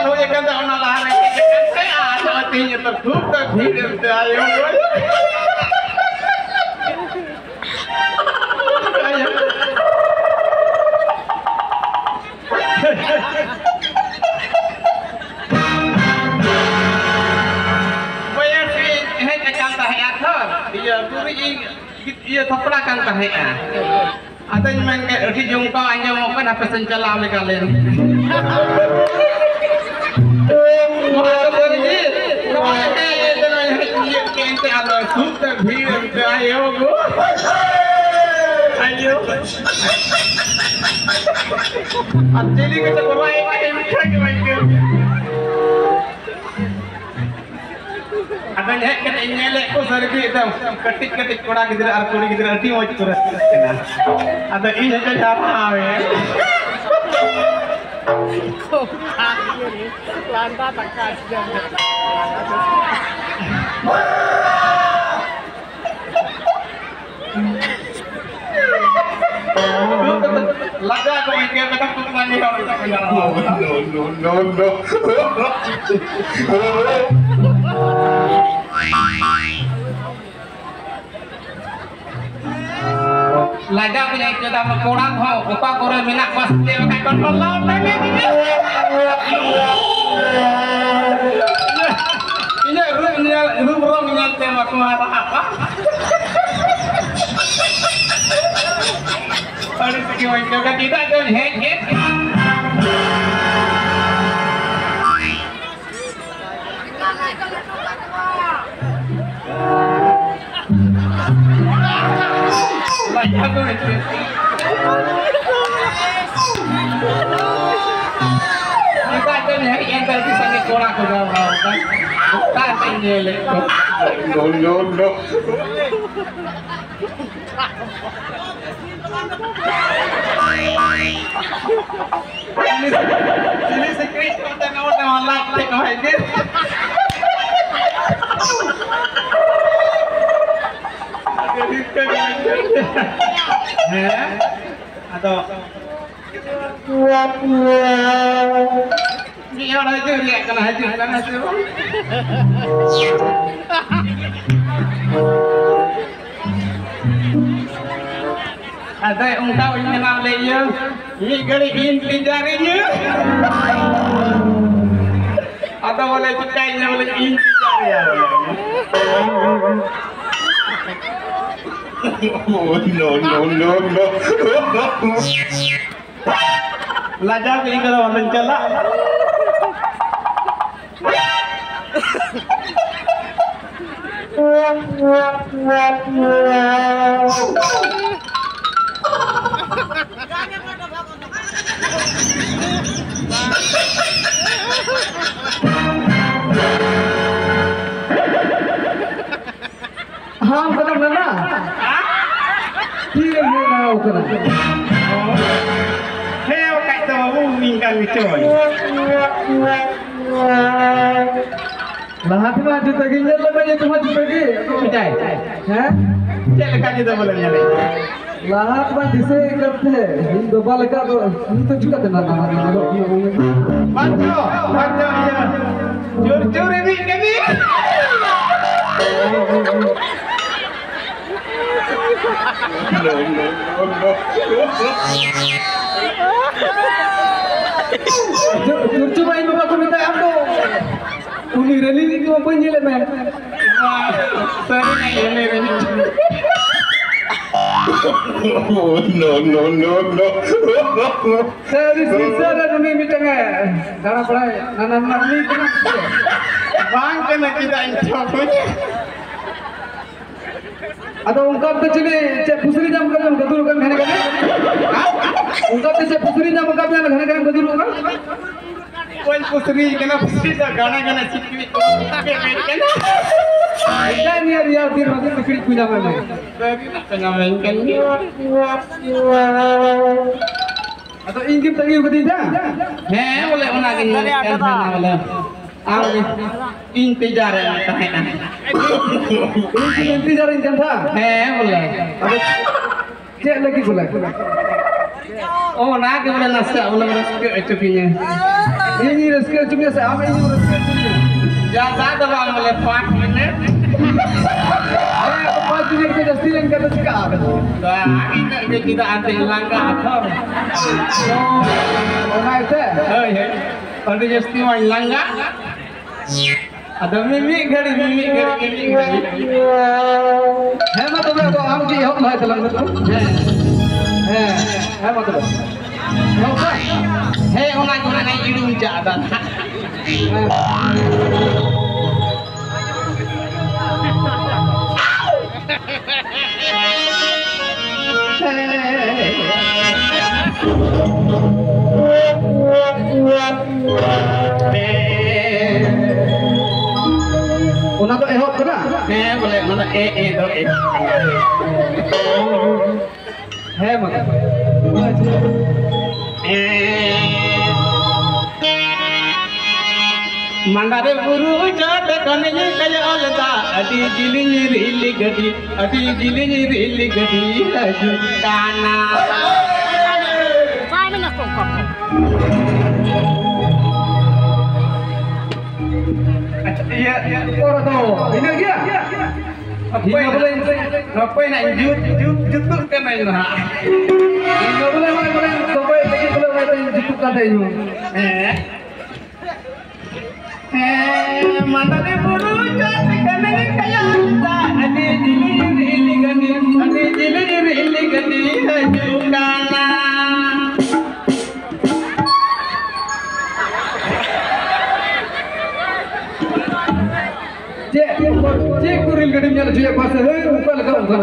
Kan dah ona lah re. Kan saya ada hatinya tertutup tak hidup dah ayo. Bayar si hek akan tahe athar. Dia turi ia thapra tahe a. Ada yang main ke di jungkau anjing mau kan apa sencala oleh kalian. अकेली के चलो भाई भाई मिठा के भाई के अगर है कि इन्हें को सर भी एकदम कटिक कटिक कोड़ा की तरह कोड़ी की तरह अटी मौज तुरस अगर इन जगह जा रहा है ini. Lanta takas jam. Laga ko mikir kata tani ko tak punya. Laga punya kita kurang ho, upa kore minak pasti pakai kontrol laut lagi. Ini rum nyal tema kumara apa? Macam kan tidak kan head head. No, no, no. Sini sekrit konten awal dan walak like no hadir. Atau Dia orang dia kena kena. Ada yang tahu ini nama dia. Ini kali inti jarinya. Atau boleh cekainya boleh jari. oh, no, no, no, no. लजा भी करो अंदर चला हाँ बता बता Dia mengenau kena. Leo kat tahu mingkan coy. Lahat mah tu tadi ni lepas dia cuma tu pergi. Percaya. Ha? Jangan lekat dia boleh nyalai. Lahat mah dise kerja. Ini dua balik tu. Ini tu juga kena lahat. Bantu, bantu. No, no, no, bapak aku minta apa? Uni reli ni tu apa ni le men? Sering ini ini. Oh, no, no, no, no. Saya sisa dan uni minta ngai. Darah pelai, nanan nak ni kena. Bang kena kita punya. Atau ungkap tu cili cek pusri jam kau yang gadur kan hene kan? Ungkap tu cek pusri jam kau yang hene kan gadur kan? Wan pusri kena pusri dah gana gana cikwi. Kita ni hari yang dir masih pikir punya mana? Tengah mainkan ni. Atau ingin tadi ke tidak? Heh, boleh mana gini kan boleh. Cek lagi pula. Oh, boleh nasi itu minit. Eh, apa jadi kita kita kita. Oh. Oh, main langkah. Ada mimi gari, mimi gari, mimi gari. Hemat tu berapa? Am ki hok lah telang tu. Eh, hemat tu. Hok lah. Hei, orang orang yang hidung jadan. Una haju kana. Simon na kung kong. Iya Orang tu. Ini dia. apa Ini yang boleh. apa yang jut jut jutut kan ini Ini boleh boleh boleh. Sampai lagi boleh boleh YouTube kata ini. eh eh mandare buru jate kanye kaya alda adi jilinya rili gadi adi jilinya rili gadi haju kana Cek, ಚೀಕ್ ಕುರಿಲ್ ಗಡಿ ಮೇಲೆ ಜೀವ ಭಾಷೆ ಉಪ್ಪಲ್ಕ ಉಂಟು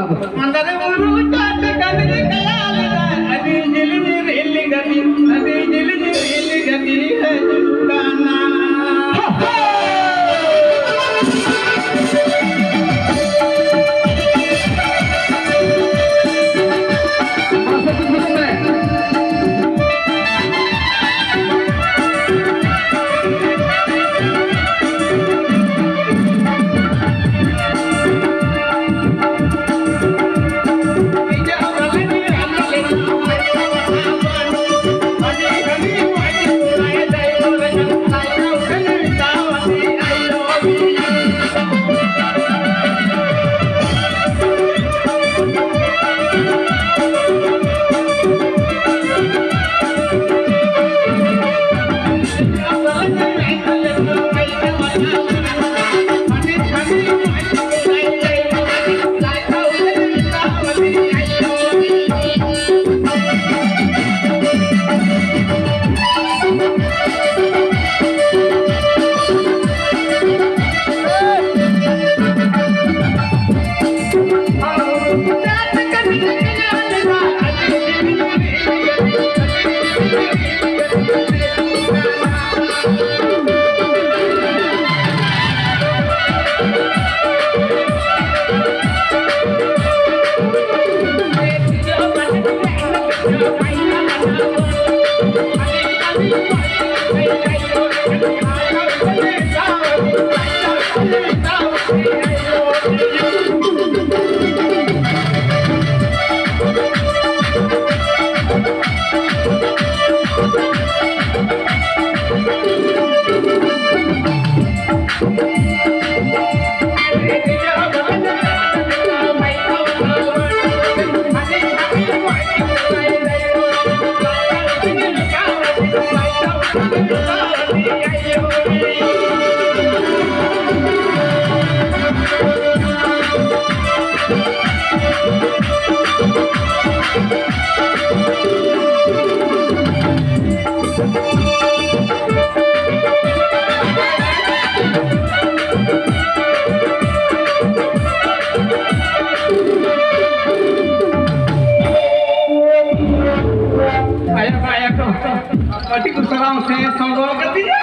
पार्टी को सलाम से संगोल कर दीजिए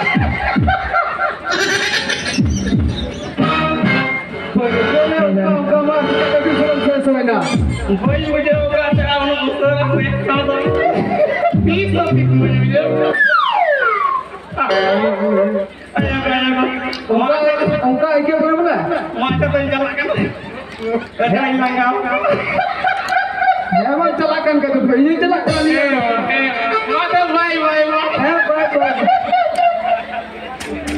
वही मुझे होगा अंका ऐक्य बरोबर ना माझ्या पण चला कन कर चला